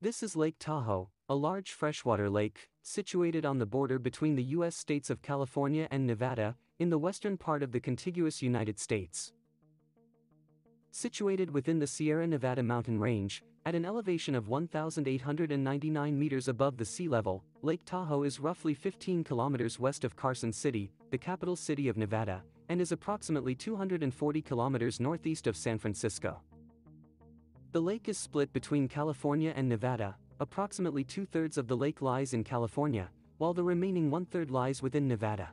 This is Lake Tahoe, a large freshwater lake, situated on the border between the U.S. states of California and Nevada, in the western part of the contiguous United States. Situated within the Sierra Nevada mountain range, at an elevation of 1,899 meters above the sea level, Lake Tahoe is roughly 15 kilometers west of Carson City, the capital city of Nevada, and is approximately 240 kilometers northeast of San Francisco. The lake is split between California and Nevada, approximately two thirds of the lake lies in California, while the remaining one third lies within Nevada.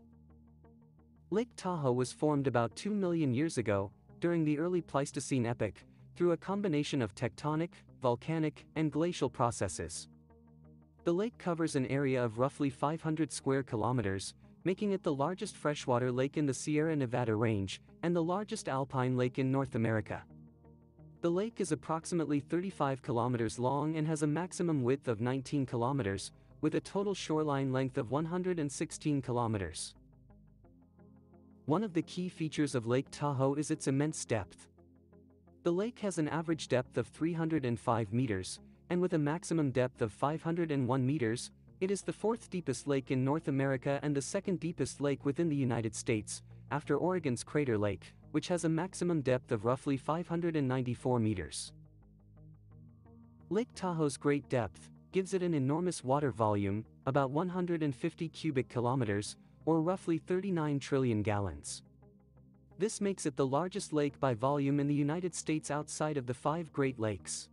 Lake Tahoe was formed about 2 million years ago, during the early Pleistocene epoch, through a combination of tectonic, volcanic, and glacial processes. The lake covers an area of roughly 500 square kilometers, making it the largest freshwater lake in the Sierra Nevada range, and the largest alpine lake in North America. The lake is approximately 35 kilometers long and has a maximum width of 19 kilometers, with a total shoreline length of 116 kilometers. One of the key features of Lake Tahoe is its immense depth. The lake has an average depth of 305 meters, and with a maximum depth of 501 meters, it is the fourth deepest lake in North America and the second deepest lake within the United States, after Oregon's Crater Lake, which has a maximum depth of roughly 594 meters. Lake Tahoe's great depth gives it an enormous water volume, about 150 cubic kilometers, or roughly 39 trillion gallons. This makes it the largest lake by volume in the United States outside of the five Great Lakes.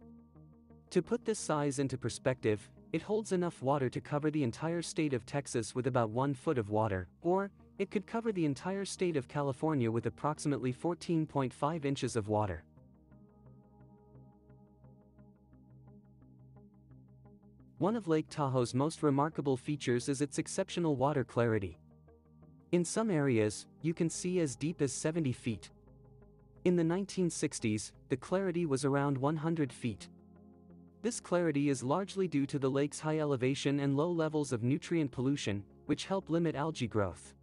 To put this size into perspective, it holds enough water to cover the entire state of Texas with about one foot of water, or, it could cover the entire state of California with approximately 14.5 inches of water. One of Lake Tahoe's most remarkable features is its exceptional water clarity. In some areas, you can see as deep as 70 feet. In the 1960s, the clarity was around 100 feet. This clarity is largely due to the lake's high elevation and low levels of nutrient pollution, which help limit algae growth.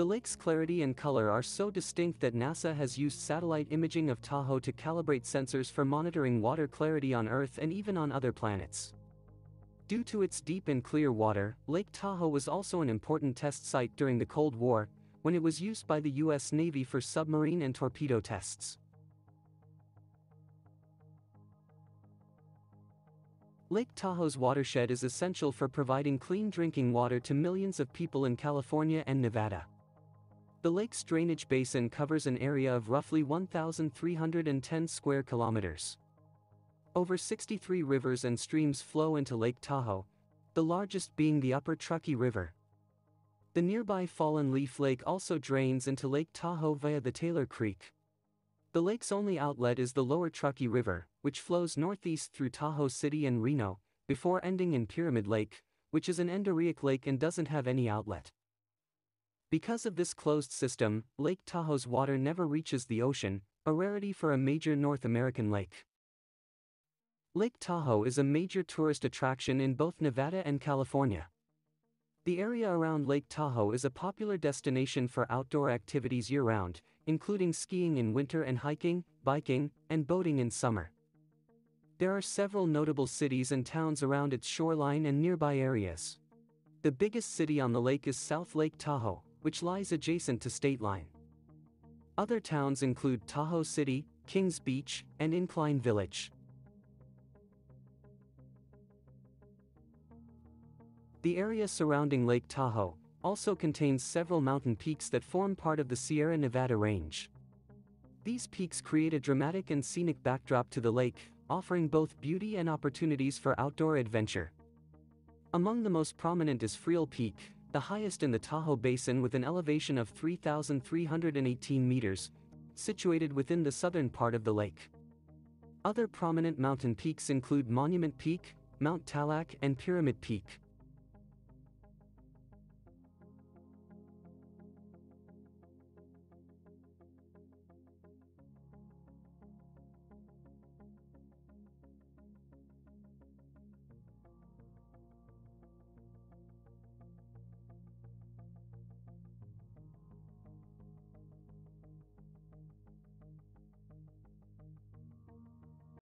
The lake's clarity and color are so distinct that NASA has used satellite imaging of Tahoe to calibrate sensors for monitoring water clarity on Earth and even on other planets. Due to its deep and clear water, Lake Tahoe was also an important test site during the Cold War, when it was used by the U.S. Navy for submarine and torpedo tests. Lake Tahoe's watershed is essential for providing clean drinking water to millions of people in California and Nevada. The lake's drainage basin covers an area of roughly 1,310 square kilometers. Over 63 rivers and streams flow into Lake Tahoe, the largest being the Upper Truckee River. The nearby Fallen Leaf Lake also drains into Lake Tahoe via the Taylor Creek. The lake's only outlet is the Lower Truckee River, which flows northeast through Tahoe City and Reno, before ending in Pyramid Lake, which is an endorheic lake and doesn't have any outlet. Because of this closed system, Lake Tahoe's water never reaches the ocean, a rarity for a major North American lake. Lake Tahoe is a major tourist attraction in both Nevada and California. The area around Lake Tahoe is a popular destination for outdoor activities year round, including skiing in winter and hiking, biking, and boating in summer. There are several notable cities and towns around its shoreline and nearby areas. The biggest city on the lake is South Lake Tahoe, which lies adjacent to Stateline. Other towns include Tahoe City, Kings Beach, and Incline Village. The area surrounding Lake Tahoe also contains several mountain peaks that form part of the Sierra Nevada range. These peaks create a dramatic and scenic backdrop to the lake, offering both beauty and opportunities for outdoor adventure. Among the most prominent is Freel Peak, the highest in the Tahoe Basin with an elevation of 3,318 meters, situated within the southern part of the lake. Other prominent mountain peaks include Monument Peak, Mount Tallac and Pyramid Peak.